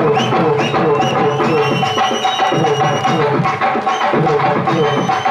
Thank you.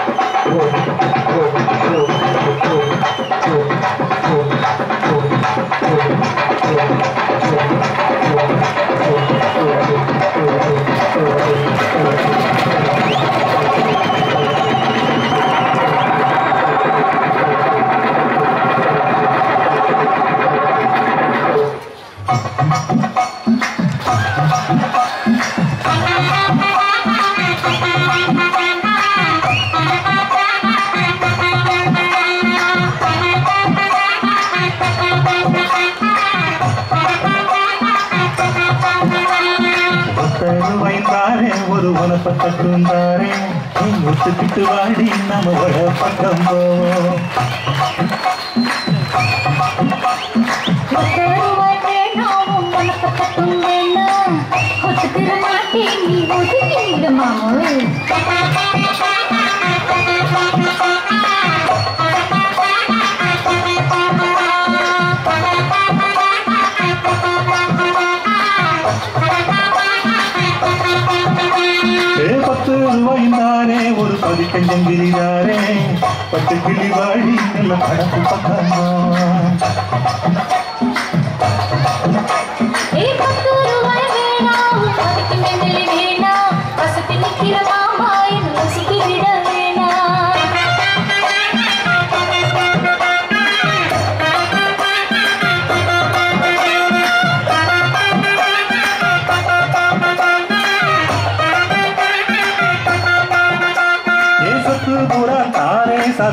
தரு வைத்தாரே ஒரு உலப்பத்தை தந்தாரே ஒத்துக்கிட்டு வாடி நம்ம வட பக்கம் போவோம் நீ ஒதுக்கி விடுமா பெண்ணங்கிரிதாரே பட்டு கிளி வாழி நல்ல படப்பு பக்கம்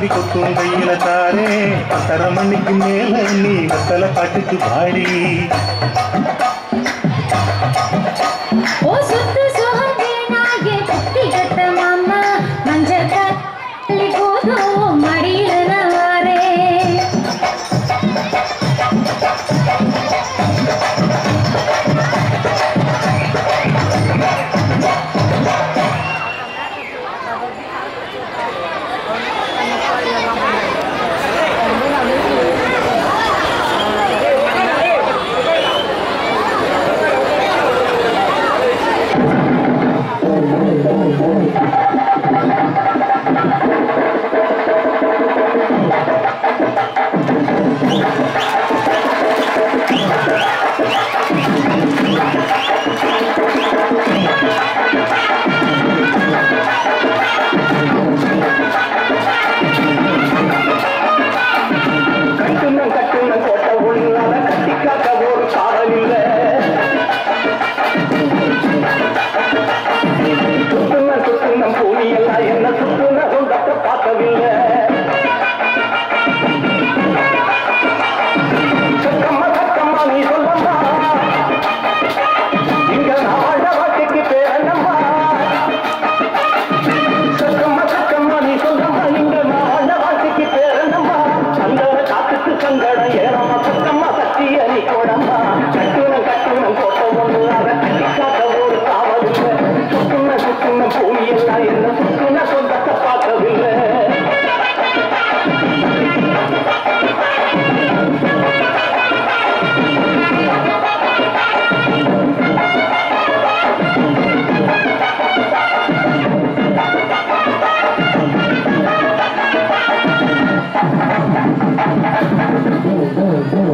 ஆதி கொக்கும் கையில தாரே தரமணிக்கு மேல நீ வெத்தலை பாட்டுக்கு பாடி Oh.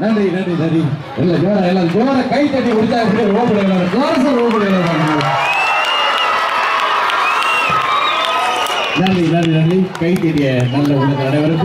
நன்றி நன்றி நன்றி. இல்ல ஜோர எல்லாம் ஜோர கை தட்டி கொடுத்தா எப்படி ஓபடி ஜோரச ஓபடி நன்றி நன்றி நன்றி. கை தட்டிய நல்ல உள்ள அனைவருக்கும்.